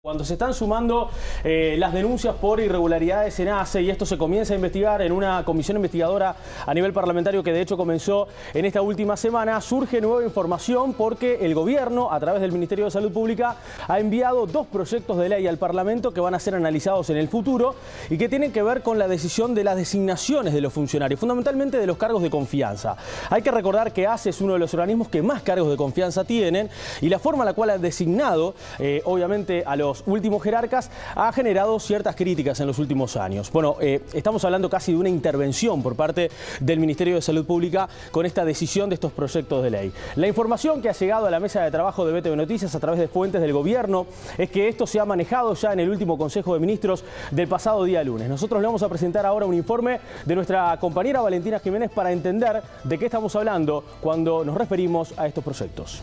Cuando se están sumando eh, las denuncias por irregularidades en ACE y esto se comienza a investigar en una comisión investigadora a nivel parlamentario que de hecho comenzó en esta última semana, surge nueva información porque el gobierno, a través del Ministerio de Salud Pública, ha enviado dos proyectos de ley al Parlamento que van a ser analizados en el futuro y que tienen que ver con la decisión de las designaciones de los funcionarios, fundamentalmente de los cargos de confianza. Hay que recordar que ACE es uno de los organismos que más cargos de confianza tienen y la forma en la cual ha designado, eh, obviamente, a los los últimos jerarcas ha generado ciertas críticas en los últimos años. Bueno, eh, estamos hablando casi de una intervención por parte del Ministerio de Salud Pública con esta decisión de estos proyectos de ley. La información que ha llegado a la mesa de trabajo de BTV Noticias a través de fuentes del gobierno es que esto se ha manejado ya en el último Consejo de Ministros del pasado día lunes. Nosotros le vamos a presentar ahora un informe de nuestra compañera Valentina Jiménez para entender de qué estamos hablando cuando nos referimos a estos proyectos.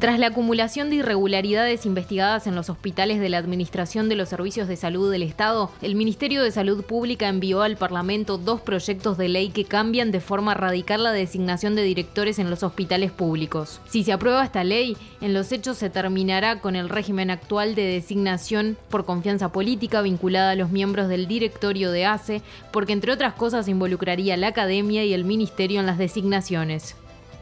Tras la acumulación de irregularidades investigadas en los hospitales de la Administración de los Servicios de Salud del Estado, el Ministerio de Salud Pública envió al Parlamento dos proyectos de ley que cambian de forma radical la designación de directores en los hospitales públicos. Si se aprueba esta ley, en los hechos se terminará con el régimen actual de designación por confianza política vinculada a los miembros del directorio de ACE, porque entre otras cosas involucraría la academia y el ministerio en las designaciones.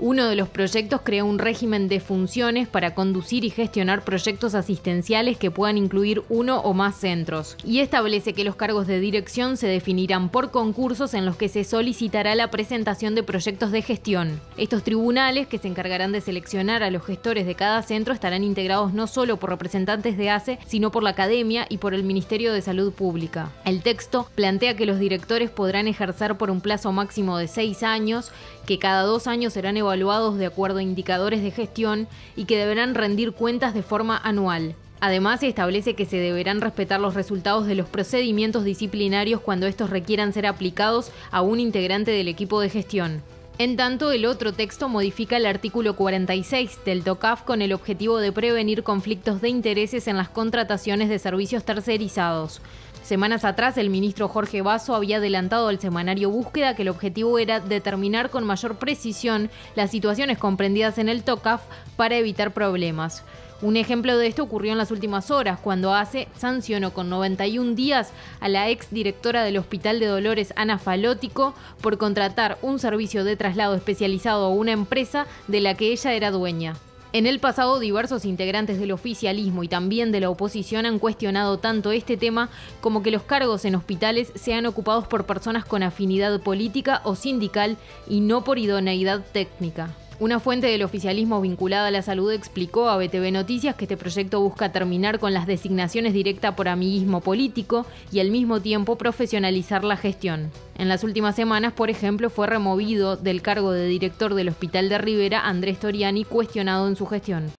Uno de los proyectos crea un régimen de funciones para conducir y gestionar proyectos asistenciales que puedan incluir uno o más centros, y establece que los cargos de dirección se definirán por concursos en los que se solicitará la presentación de proyectos de gestión. Estos tribunales, que se encargarán de seleccionar a los gestores de cada centro, estarán integrados no solo por representantes de ACE, sino por la Academia y por el Ministerio de Salud Pública. El texto plantea que los directores podrán ejercer por un plazo máximo de seis años, que cada dos años serán evaluados de acuerdo a indicadores de gestión y que deberán rendir cuentas de forma anual. Además, se establece que se deberán respetar los resultados de los procedimientos disciplinarios cuando estos requieran ser aplicados a un integrante del equipo de gestión. En tanto, el otro texto modifica el artículo 46 del TOCAF con el objetivo de prevenir conflictos de intereses en las contrataciones de servicios tercerizados. Semanas atrás, el ministro Jorge Basso había adelantado al semanario Búsqueda que el objetivo era determinar con mayor precisión las situaciones comprendidas en el TOCAF para evitar problemas. Un ejemplo de esto ocurrió en las últimas horas, cuando ACE sancionó con 91 días a la ex directora del Hospital de Dolores, Ana Falótico, por contratar un servicio de traslado especializado a una empresa de la que ella era dueña. En el pasado, diversos integrantes del oficialismo y también de la oposición han cuestionado tanto este tema como que los cargos en hospitales sean ocupados por personas con afinidad política o sindical y no por idoneidad técnica. Una fuente del oficialismo vinculada a la salud explicó a BTV Noticias que este proyecto busca terminar con las designaciones directas por amiguismo político y al mismo tiempo profesionalizar la gestión. En las últimas semanas, por ejemplo, fue removido del cargo de director del Hospital de Rivera Andrés Toriani, cuestionado en su gestión.